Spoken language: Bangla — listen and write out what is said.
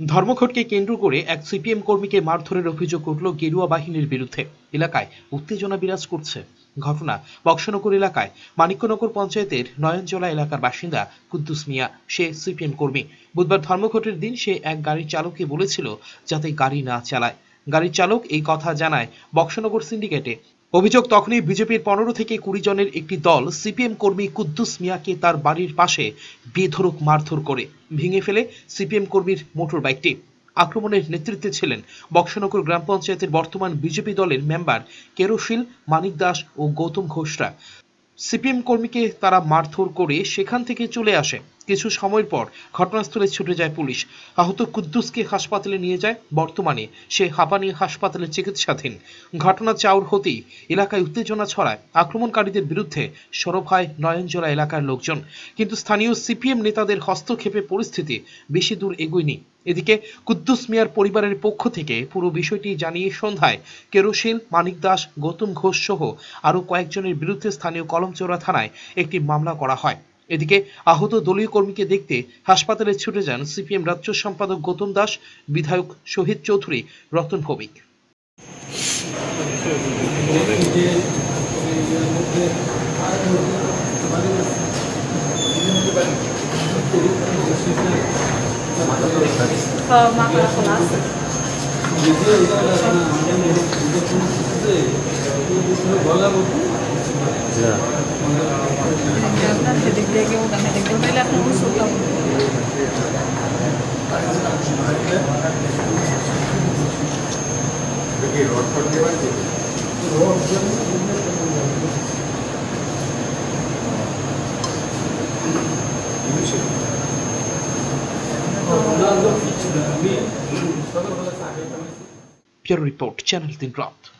ধর্মঘটকে কেন্দ্র করে এক সিপিএম কর্মীকে মারধরের অভিযোগ উঠল গেরুয়া বাহিনীর বিরুদ্ধে। এলাকায় উত্তেজনা বিরাজ করছে। ঘটনা বক্সনগর এলাকায়। মানিক্যনগর পঞ্চায়েতের নয়নজলা এলাকার বাসিন্দা কুদ্দুস মিয়া, সে সিপিএম কর্মী। বুধবার ধর্মঘটের দিন সে এক গাড়ির চালককে বলেছিল যাতে গাড়ি না চালায়। গাড়ির চালক এই কথা জানায় বক্সনগর সিন্ডিকেটে। অভিযোগ তখনই বিজেপির পনেরো থেকে কুড়ি জনের একটি দল সিপিএম কর্মী কুদ্দুস মিয়াকে তার বাড়ির পাশে বেধড়ক মারধর করে। ভেঙে ফেলে সিপিএম কর্মীর মোটর বাইকটি। আক্রমণের নেতৃত্বে ছিলেন বক্সনগর গ্রাম পঞ্চায়েতের বর্তমান বিজেপি দলের মেম্বার কেরোশিল, মানিক দাস ও গৌতম ঘোষরা। সিপিএম কর্মীকে তারা মারধর করে সেখান থেকে চলে আসে। কিছু সময়ের পর ঘটনাস্থলে ছুটে যায় পুলিশ। আহত কুদ্দুসকে হাসপাতালে নিয়ে যায়। বর্তমানে সে হাঁপানি হাসপাতালে চিকিৎসাধীন। ঘটনা চাউর হতেই এলাকায় উত্তেজনা ছড়ায়। আক্রমণকারীদের বিরুদ্ধে সরব হয় নয়নজোড়া এলাকার লোকজন। কিন্তু স্থানীয় সিপিএম নেতাদের হস্তক্ষেপে পরিস্থিতি বেশি দূর এগোয়নি। এদিকে কুদ্দুস মিয়ার পরিবারের পক্ষ থেকে পুরো বিষয়টি জানিয়ে সন্ধ্যায় কেরোশিল মানিক দাস, গৌতম ঘোষ সহ আরও কয়েকজনের বিরুদ্ধে স্থানীয় কলমচৌড়া থানায় একটি মামলা করা হয়। এদিকে আহত দলীয় কর্মীকে দেখতে হাসপাতালে ছুটে যান সিপিএম রাজ্য সম্পাদক গৌতম দাস বিধায়ক শহীদ চৌধুরী রতন ভৌমিক Oh, রড Pure Report Channel Team Plot